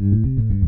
Mm-hmm.